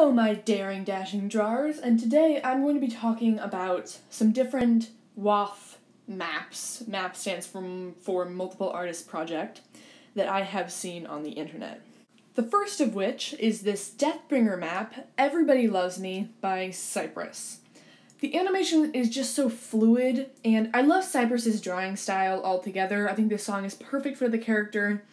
Hello, my daring, dashing drawers, and today I'm going to be talking about some different WoF maps. MAP stands for, for Multiple Artist Project that I have seen on the internet. The first of which is this Deathbringer map, Everybody Loves Me by Cypress. The animation is just so fluid, and I love Cypress's drawing style altogether. I think this song is perfect for the character.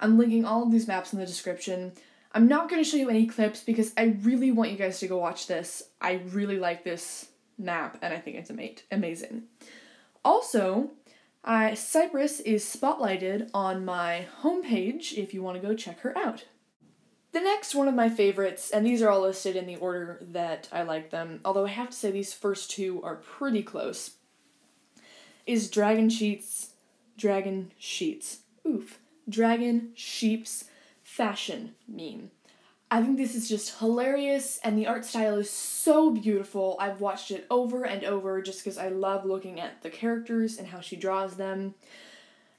I'm linking all of these maps in the description. I'm not going to show you any clips because I really want you guys to go watch this. I really like this map and I think it's ama- amazing. Also, uh, Cypress is spotlighted on my homepage if you want to go check her out. The next one of my favorites, and these are all listed in the order that I like them, although I have to say these first two are pretty close, is Dragon Sheets, Dragon Sheets, oof, Dragon Sheeps fashion meme. I think this is just hilarious, and the art style is so beautiful. I've watched it over and over just because I love looking at the characters and how she draws them.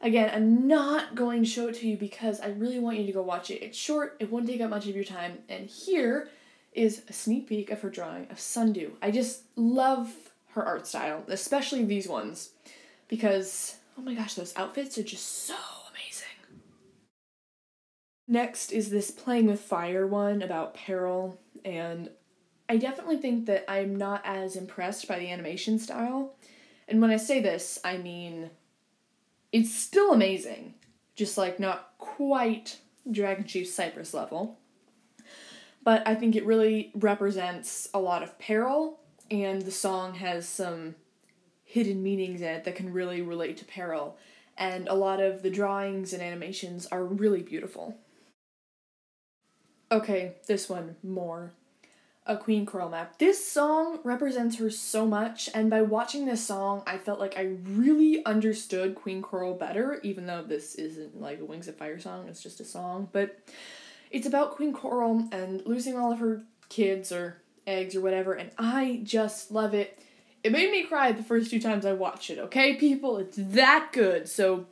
Again, I'm not going to show it to you because I really want you to go watch it. It's short, it won't take up much of your time, and here is a sneak peek of her drawing of Sundew. I just love her art style, especially these ones, because oh my gosh, those outfits are just so Next is this playing with fire one about Peril, and I definitely think that I'm not as impressed by the animation style. And when I say this, I mean it's still amazing, just like not quite Dragon Chief Cypress level. But I think it really represents a lot of Peril, and the song has some hidden meanings in it that can really relate to Peril. And a lot of the drawings and animations are really beautiful. Okay, this one more. A Queen Coral map. This song represents her so much, and by watching this song, I felt like I really understood Queen Coral better, even though this isn't like a Wings of Fire song, it's just a song. But it's about Queen Coral and losing all of her kids or eggs or whatever, and I just love it. It made me cry the first two times I watched it, okay, people? It's that good, so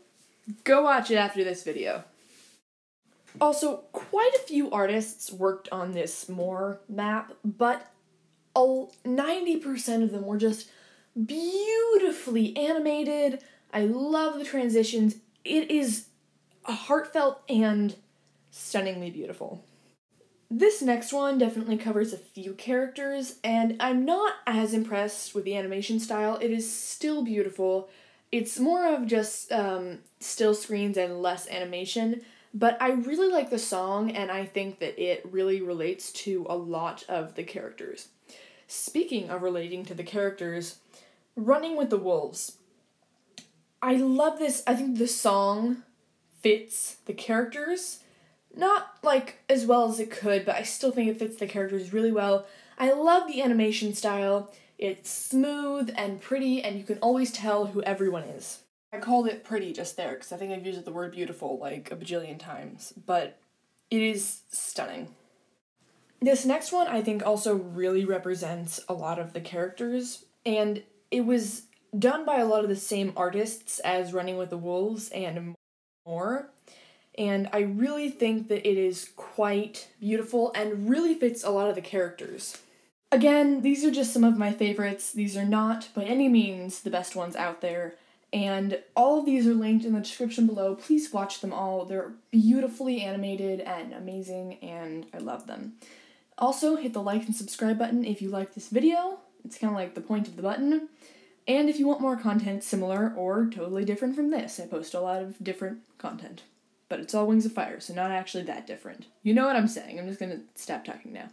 go watch it after this video. Also, quite a few artists worked on this more map, but 90% of them were just beautifully animated. I love the transitions. It is heartfelt and stunningly beautiful. This next one definitely covers a few characters, and I'm not as impressed with the animation style. It is still beautiful. It's more of just um, still screens and less animation, but I really like the song, and I think that it really relates to a lot of the characters. Speaking of relating to the characters, Running with the Wolves. I love this. I think the song fits the characters. Not like as well as it could, but I still think it fits the characters really well. I love the animation style. It's smooth and pretty, and you can always tell who everyone is. I called it pretty just there because I think I've used the word beautiful like a bajillion times, but it is stunning. This next one I think also really represents a lot of the characters, and it was done by a lot of the same artists as Running with the Wolves and more. And I really think that it is quite beautiful and really fits a lot of the characters. Again, these are just some of my favorites. These are not by any means the best ones out there. And all of these are linked in the description below. Please watch them all. They're beautifully animated and amazing, and I love them. Also, hit the like and subscribe button if you like this video. It's kind of like the point of the button. And if you want more content similar or totally different from this, I post a lot of different content. But it's all Wings of Fire, so not actually that different. You know what I'm saying. I'm just gonna stop talking now.